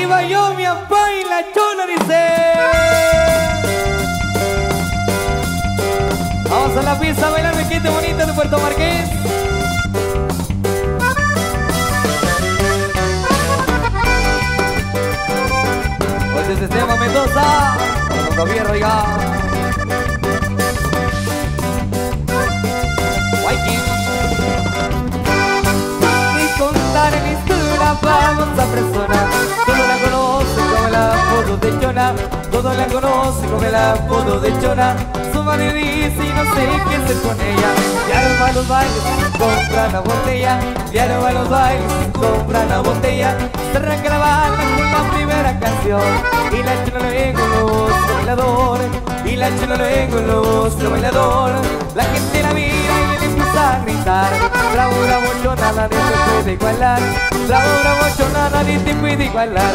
arriba yo, mi apá y la chola dice. Vamos a la pista a bailar gente bonita de Puerto Marqués. Hoy desde Esteban Mendoza, con gobierno ya. Guayquín. Ni contar mi historia vamos a personar. Todos la conocen como el apodo de Chona. Su madre dice y no sé qué hacer con ella. Va a los bailes, compran la botella. Va a los bailes, compran la botella. Se arranca la bala con la primera canción. Y la chona luego los bailadores. Y la chona luego los bailadores. La gente la mira y le empieza a gritar. Bravo, bravo, chona, nadie te puede igualar. Bravo, bravo, chona, nadie te puede igualar.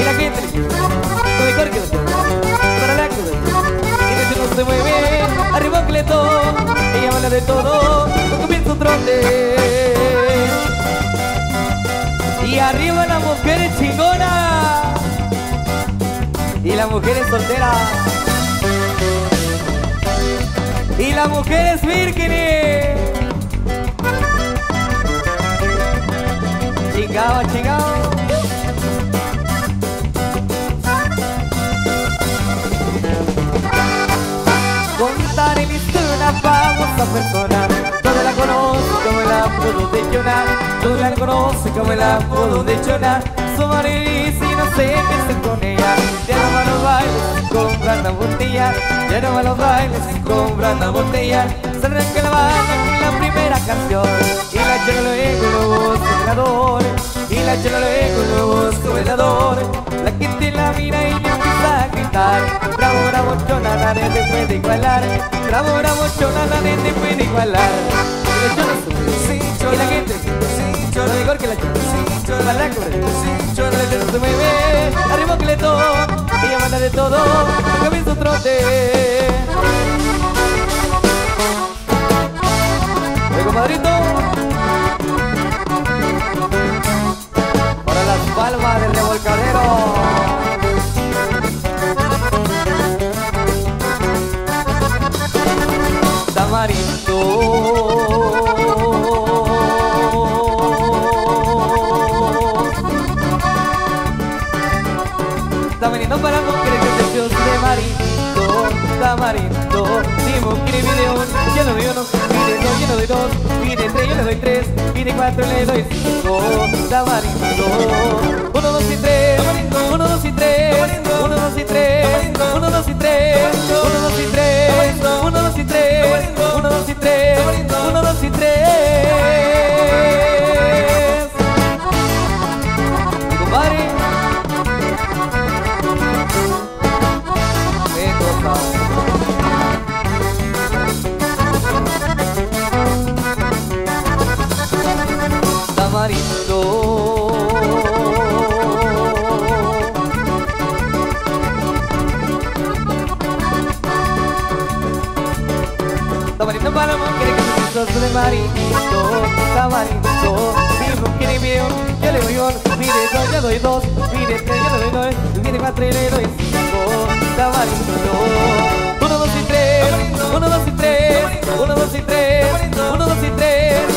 Y la gente con el corque para la cruz. Y de no se mueve, arriba Cleto, ella habla de todo, con su trote. Y arriba las mujeres chingonas y las mujeres solteras. Y las mujeres vírgenes. Chingado, chingado. Historia a persona. Toda la conoce como el apodo de Chona. Toda la conoce como el apodo de Chona. Su marido y no sé qué hacer con ella. Ya no va a los bailes, compran la botella. Ya no va a los bailes, compran la botella. Se arranca la banda con la primera canción. Y la chela luego los bailadores. Y la chela luego los bailadores. Bravo, bravo, chona, nadie te puede igualar. Bravo, bravo, chona, nadie te puede igualar. Y la chona sube, y la gente, lo mejor que la chona, la lágrima, la chona se mueve, arriba que le toca, ella manda de todo, comienza un trote. Un, yo le doy uno, pide dos, yo le doy dos, pide tres, yo le doy tres, pide cuatro, le doy cinco. Tamarindo. Uno, dos y tres, uno, dos y tres, Tamarindo para mujeres que sos de marindo Tamarindo Si mujer veo, yo le doy uno Mire dos, yo doy dos Mire tres, yo le doy dos Mire cuatro, le doy cinco Tamarindo Uno, dos y tres Uno, dos y tres Uno, dos y tres Uno, dos y tres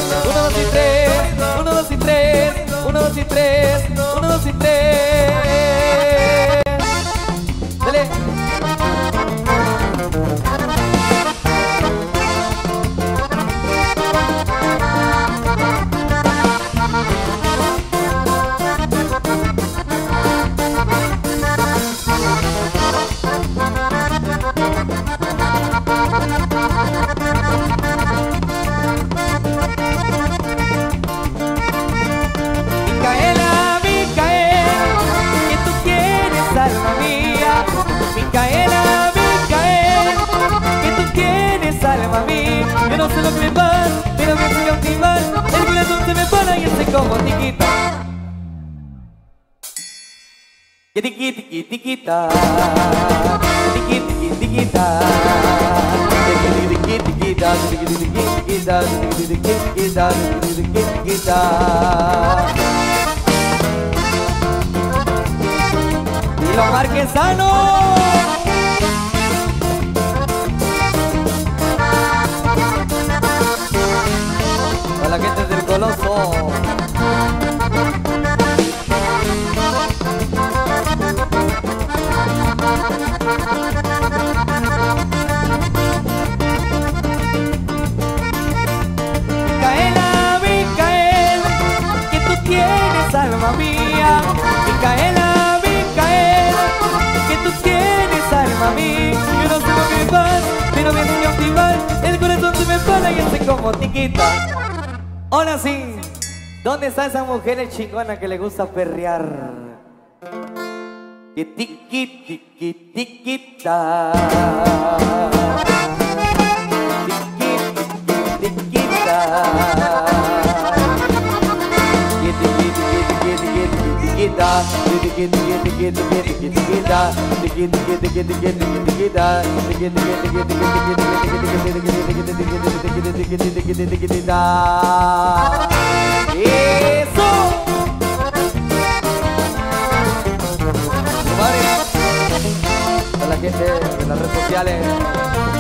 Tiqui tiqui tiquita, tiqui tiqui tiquita, tiqui tiqui tiquita, tiqui tiqui tiquita, tiqui tiqui tiquita, tiqui tiqui tiquita. Y los marquesanos. Alma mía. Micaela, Micaela, que tú tienes alma mía. Yo no sé lo que pasa, pero me hace optimal. El corazón se me para y hace como tiquita. Ahora sí, ¿dónde está esa mujer chingona que le gusta perrear? Que tiqui, tiqui, tiquita. Eso. Compadre, a la gente de las redes sociales.